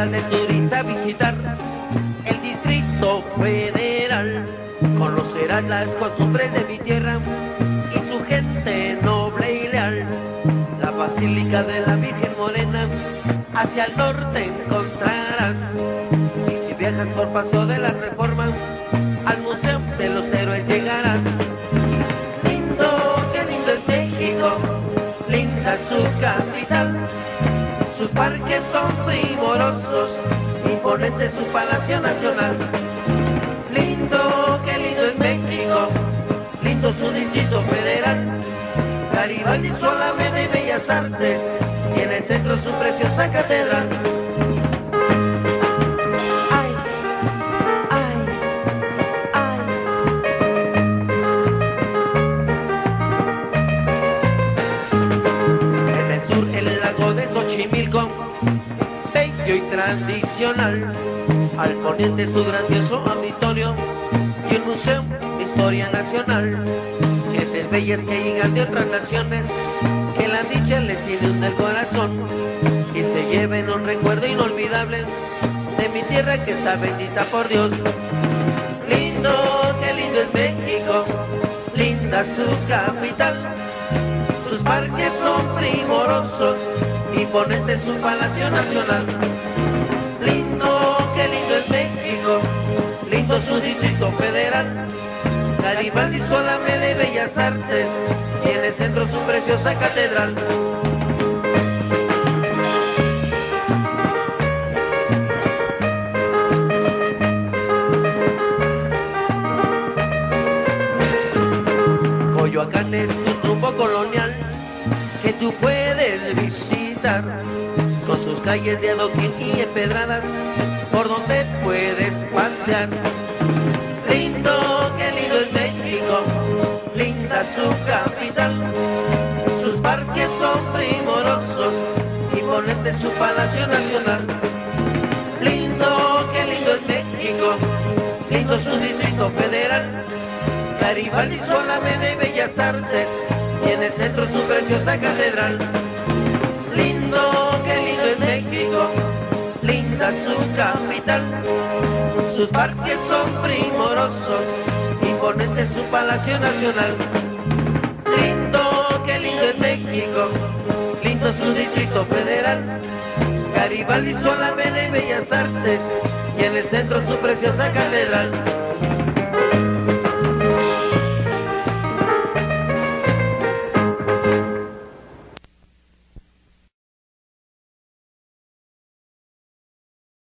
llega de turista visitar el Distrito Federal. Conocerás las costumbres de mi tierra y su gente noble y leal. La Basílica de la Virgen Morena hacia el norte encontrarás. Y si viajas por Paso de la Reforma, al Museo de los Héroes llegarás. Lindo, qué lindo es México, linda su capital. Sus parques son primorosos, imponente su Palacio Nacional. Lindo, qué lindo es México, lindo su distrito federal. Garibaldi su de Bellas Artes, y en el centro su preciosa catedral. Ay, ay, ay. En el sur el lago de Xochimilco, y tradicional. Al poniente su grandioso auditorio y un museo de historia nacional. Gentes bellas que llegan de otras naciones, que la dicha les inunda el corazón y se lleven un recuerdo inolvidable de mi tierra que está bendita por Dios. Lindo, qué lindo es México, linda su capital. Sus parques son primorosos, imponente su Palacio Nacional. Lindo, qué lindo es México, lindo su Distrito Federal. Garibaldi Alameda de Bellas Artes, y en el centro su preciosa catedral. Un rumbo colonial que tú puedes visitar con sus calles de adoquín y empedradas por donde puedes pasear. Lindo, qué lindo es México, linda su capital. Sus parques son primorosos, imponente su Palacio Nacional. Lindo, qué lindo es México, lindo su Distrito Federal. Garibaldi su de Bellas Artes y en el centro su preciosa catedral. Lindo, qué lindo es México, linda su capital. Sus parques son primorosos, imponente su Palacio Nacional. Lindo, qué lindo es México, lindo su Distrito Federal. Garibaldi su de Bellas Artes y en el centro su preciosa catedral.